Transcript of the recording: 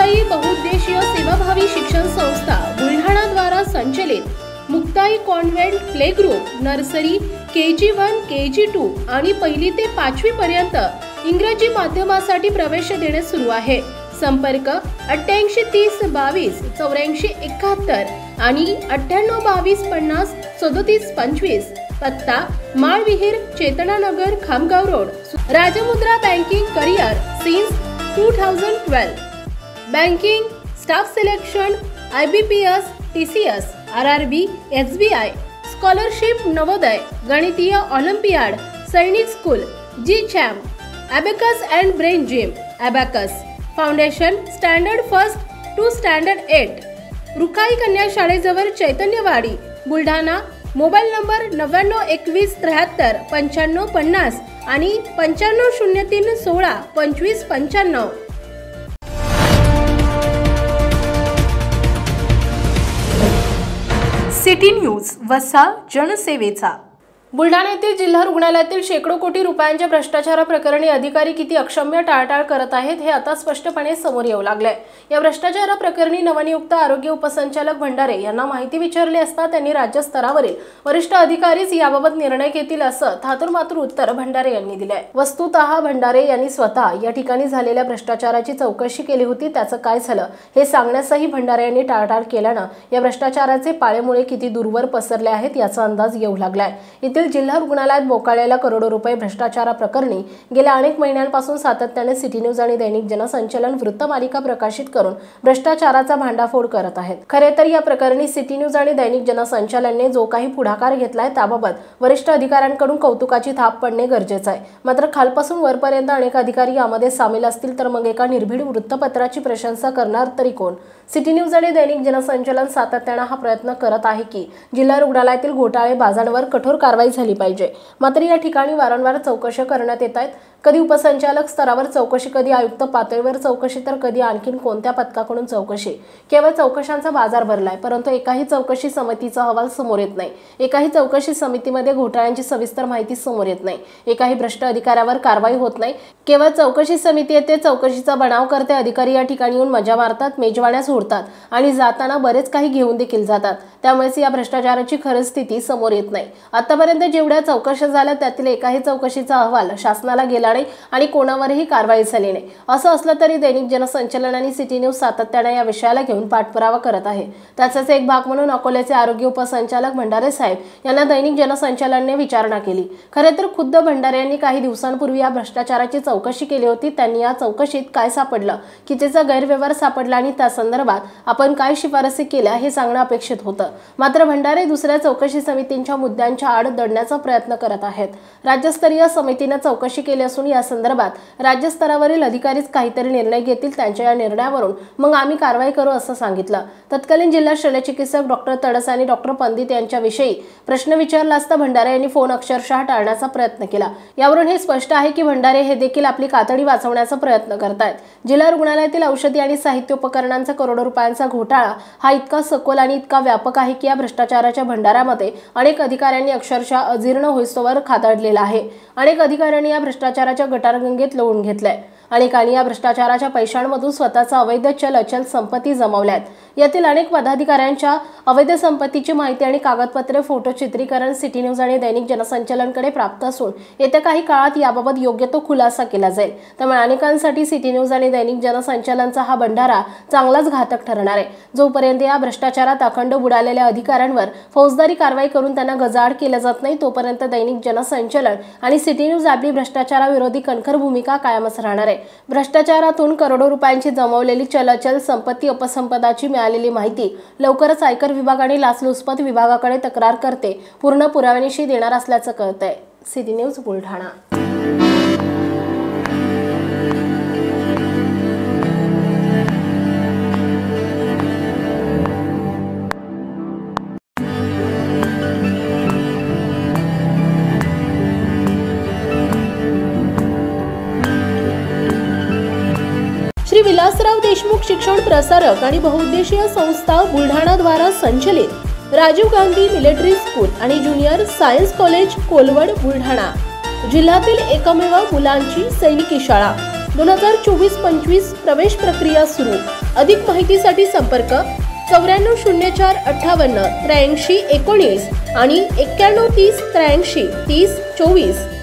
मुक्ताई बहुउद्देशीय सेवाभावी शिक्षण संस्था बुलढाणाद्वारा संचलित Muktai convent play group nursery K G one K G two आणि पहिली ते पाचवी पर्यंत इंग्रजी माध्यमासाठी प्रवेश देणे सुरू आहे. संपर्क अठ्ठ्याऐंशी तीस बावीस चौऱ्याऐंशी एकाहत्तर आणि अठ्ठ्याण्णव बावीस पन्नास सदोतीस पंचवीस पत्ता Malvihir Chetananagar Khamgaon road Rajmudra banking career since two thousand twelve banking staff selection I B P S T C S R R B S B I scholarship Navodaya गणितीय olympiad Sainik school G charm abacus and brain gym abacus foundation standard first to standard eight Rukhai कन्या शाळेजवळ Chaitanyawadi Buldhana mobile number नव्याण्णव एकवीस त्र्याहत्तर पंच्याण्णव पन्नास आणि पंच्याण्णव शून्य तीन सोळा पंचवीस पंच्याण्णव. सिटी न्यूज वसा जनसेवेचा. बुलढाणा येथील जिल्हा रुग्णालयातील शेकडो कोटी रुपयांच्या भ्रष्टाचाराप्रकरणी अधिकारी किती अक्षम्य टाळटाळ करत आहेत हे आता स्पष्टपणे समोर येऊ लागले या भ्रष्टाचाराप्रकरणी नवनियुक्त आरोग्य उपसंचालक भंडारे यांना माहिती विचारली असता त्यांनी राज्यस्तरावरील वरिष्ठ अधिकारीच याबाबत निर्णय घेतील असं थातुरमातुर उत्तर भंडारे यांनी दिले वस्तुतः भंडारे यांनी स्वतः या ठिकाणी झालेल्या भ्रष्टाचाराची चौकशी केली होती त्याचं काय झालं हे सांगण्यासही भंडारे यांनी टाळटाळ केल्यानं या भ्रष्टाचाराचे पाळेमुळे किती दूरवर पसरले आहेत याचा अंदाज येऊ लागलाय. येथील जिल्हा रुग्णालयात बोकाळलेल्या करोडो रुपये भ्रष्टाचाराप्रकरणी गेल्या अनेक महिन्यांपासून सातत्याने सिटी न्यूज आणि दैनिक जनसंचलन वृत्तमालिका प्रकाशित करून भ्रष्टाचाराचा भांडाफोड करत आहेत. खरे तर या प्रकरणी सिटी न्यूज आणि दैनिक जनसंचलनने जो काही पुढाकार घेतलाय त्याबाबत वरिष्ठ अधिकाऱ्यांकडून कौतुकाची थाप पडणे गरजेचं आहे. मात्र खालपासून वरपर्यंत अनेक अधिकारी यामध्ये सामील असतील तर मग एका निर्भीड वृत्तपत्राची प्रशंसा करणार तरी कोण? सिटी न्यूज आणि दैनिक जनसंचलन सातत्यानं हा प्रयत्न करत आहे की जिल्हा रुग्णालयातील घोटाळे बाजांवर कठोर कारवाई झाली पाहिजे. मात्र या ठिकाणी वारंवार चौकशा करण्यात येत आहेत. कधी उपसंचालक स्तरावर चौकशी कधी आयुक्त पातळीवर चौकशी तर कधी आणखीन कोणत्या पथकाकडून चौकशी. केवळ चौकशांचा बाजार भरलाय परंतु एकाही चौकशी समितीचा अहवाल समोर येत नाही. एकाही चौकशी समितीमध्ये घोटाळ्यांची सविस्तर माहिती समोर येत नाही. एकाही भ्रष्ट अधिकाऱ्यावर कारवाई होत नाही. केवळ चौकशी समिती येते चौकशीचा बनाव करते अधिकारी या ठिकाणी येऊन मजा मारतात मेजवाण्या सोडतात आणि जाताना बरेच काही घेऊन देखील जातात. त्यामुळेच या भ्रष्टाचाराची खरं स्थिती समोर येत नाही. आतापर्यंत जेवढ्या चौकशा झाल्या त्यातील एकाही चौकशीचा अहवाल शासनाला गेला नाही आणि कोणावरही कारवाई झाली नाही. असं असलं तरी दैनिक जनसंचलन आणि सिटी न्यूज सातत्याने या विषयाला घेऊन पाठपुरावा करत आहे. त्याचाच एक भाग म्हणून अकोल्याचे आरोग्य उपसंचालक भंडारे साहेब यांना दैनिक जनसंचलनने विचारणा केली. खरे तर खुद्द भंडारे यांनी काही दिवसांपूर्वी या भ्रष्टाचाराची चौकशी केली होती. त्यांनी या चौकशीत काय सापडलं कितीचा गैरव्यवहार सापडला आणि त्या संदर्भात आपण काय शिफारसी केल्या हे सांगणं अपेक्षित होतं. मात्र भंडारे दुसऱ्या चौकशी समितींच्या मुद्द्यांच्या आड दडण्याचा प्रयत्न करत आहेत. राज्यस्तरीय समितीनं चौकशी केली असून या संदर्भात राज्यस्तरावरील अधिकारीच काहीतरी निर्णय घेतील त्यांच्या या निर्णयावरून. मग आम्ही कारवाई करू असं सांगितलं. तत्कालीन जिल्हा शल्यचिकित्सक डॉक्टर तडस आणि डॉक्टर पंडित यांच्याविषयी प्रश्न विचारला असता भंडारे यांनी फोन अक्षरशः टाळण्याचा प्रयत्न केला. यावरून हे स्पष्ट आहे की भंडारे हे देखील आपली कातडी वाचवण्याचा प्रयत्न करतायत. जिल्हा रुग्णालयातील औषधी आणि साहित्य उपकरणांचा करोडो रुपयांचा घोटाळा हा इतका सखोल आणि इतका व्यापक आहे की या भ्रष्टाचाराच्या भंडाऱ्यामध्ये अनेक अधिकाऱ्यांनी अक्षरशः अजीर्ण होईस्तोवर खाताडलेला आहे. अनेक अधिकाऱ्यांनी या भ्रष्टाचाराच्या गटारगंगेत लोळून घेतलंय. अनेकांनी या भ्रष्टाचाराच्या पैशांमधून स्वतःचा अवैध चल अचल संपत्ती जमवल्यात. यातील अनेक पदाधिकाऱ्यांच्या अवैध संपत्तीची माहिती आणि कागदपत्रे फोटो चित्रीकरण सिटी न्यूज आणि दैनिक जनसंचलनकडे प्राप्त असून येत्या काही काळात याबाबत योग्य तो खुलासा केला जाईल. त्यामुळे अनेकांसाठी सिटी न्यूज आणि दैनिक जनसंचलनचा हा भंडारा चांगलाच घातक ठरणार आहे. जोपर्यंत या भ्रष्टाचारात अखंड बुडालेल्या अधिकाऱ्यांवर फौजदारी कारवाई करून त्यांना गजाआड केलं जात नाही तोपर्यंत दैनिक जनसंचलन आणि सिटी न्यूज आपली भ्रष्टाचाराविरोधी कणखर भूमिका कायमच राहणार आहे. भ्रष्टाचारातून करोडो रुपयांची जमवलेली चलचल संपत्ती अपसंपदाची मिळालेली माहिती लवकरच आयकर विभाग आणि लाचलुचपत विभागाकडे तक्रार करते. पूर्ण पुराव्यानिशी देणार असल्याचं कळतंय. City news Buldhana. Vilasrao Deshmukh शिक्षण प्रसारक आणि बहुउद्देशीय संस्था बुलढाणाद्वारा संचलित राजीव गांधी मिलिटरी स्कूल आणि junior science college Kolwad Buldhana. जिल्ह्यातील एकमेव मुलांची सैनिकी शाळा. दोन हजार चोवीस पंचवीस प्रवेश प्रक्रिया सुरू. अधिक माहितीसाठी संपर्क चौऱ्याण्णव शून्य चार अठ्ठावन्न त्र्याऐंशी एकोणीस आणि एक्क्याण्णव तीस त्र्याऐंशी तीस चोवीस.